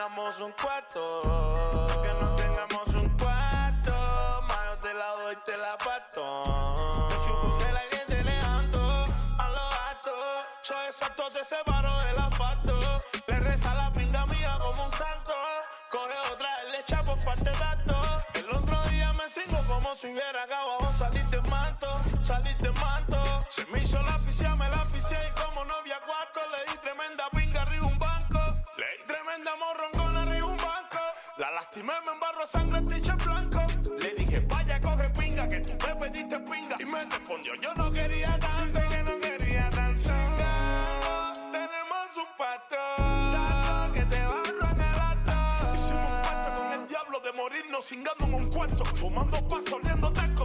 tengamos un cuarto. Que no tengamos un cuarto. Más yo te la doy, te la pato. Chupo que la gente le ando a lo alto. Soy exacto, te separo del asfalto. Le reza la pinga mía como un santo. Coge otra, le echa por falta de tacto. El otro día me sigo como si hubiera acabado. Saliste en manto, saliste en manto. Se me hizo la oficina, me la oficié y como novia cuarto. Le un banco. La lastimé, me embarro sangre, tiche blanco. Le dije, vaya, coge pinga, que tú me pediste pinga. Y me respondió, yo no quería tanto, que no quería tanto. Tenemos un pato que te barro en el acto. Hicimos un pacto con el diablo de morirnos cingando en un cuarto. Fumando pasto, oliendo taco